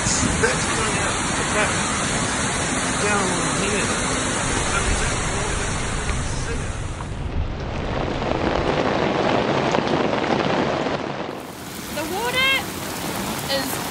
That's that's going out that down here. The water is